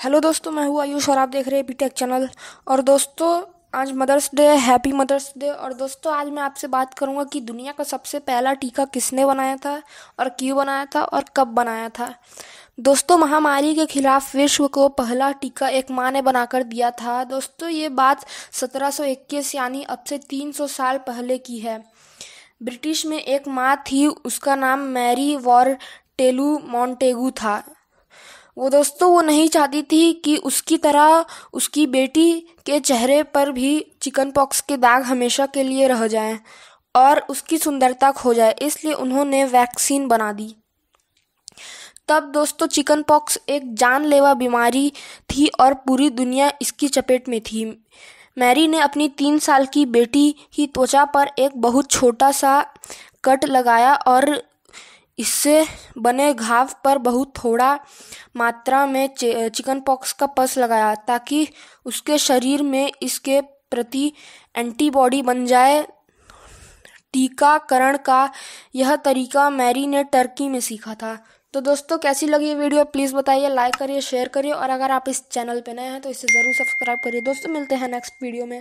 Hello दोस्तों, मैं हूँ आयुष और आप देख रहे हैं बीटेक चैनल। और दोस्तों, आज Mother's Day happy Mother's Day. और दोस्तों, आज मैं आपसे बात करूँगा कि दुनिया का सबसे पहला टीका किसने बनाया था, और क्यों बनाया था, और कब बनाया था। दोस्तों, महामारी के खिलाफ विश्व को पहला टीका एक माँ ने बनाकर दिया था। दोस्तों, ये बात सत्रह सौ इक्कीस यानी अब से तीन सौ साल पहले की है। ब्रिटिश में एक माँ थी, उसका नाम मैरी वॉर टेलू मॉन्टेगू था। वो दोस्तों वो नहीं चाहती थी कि उसकी तरह उसकी बेटी के चेहरे पर भी चिकन पॉक्स के दाग हमेशा के लिए रह जाएँ और उसकी सुंदरता खो जाए, इसलिए उन्होंने वैक्सीन बना दी। तब दोस्तों चिकन पॉक्स एक जानलेवा बीमारी थी और पूरी दुनिया इसकी चपेट में थी। मैरी ने अपनी तीन साल की बेटी की त्वचा पर एक बहुत छोटा सा कट लगाया और इससे बने घाव पर बहुत थोड़ा मात्रा में चिकन पॉक्स का पस लगाया, ताकि उसके शरीर में इसके प्रति एंटीबॉडी बन जाए। टीकाकरण का यह तरीका मैरी ने टर्की में सीखा था। तो दोस्तों, कैसी लगी ये वीडियो? प्लीज़ बताइए, लाइक करिए, शेयर करिए, और अगर आप इस चैनल पर नए हैं तो इसे ज़रूर सब्सक्राइब करिए। दोस्तों, मिलते हैं नेक्स्ट वीडियो में।